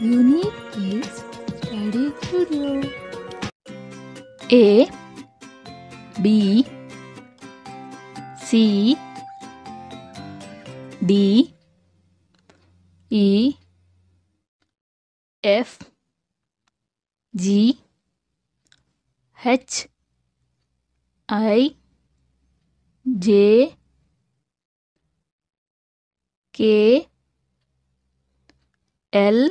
Unique Kids Study Studio A B C D E F G H I J K L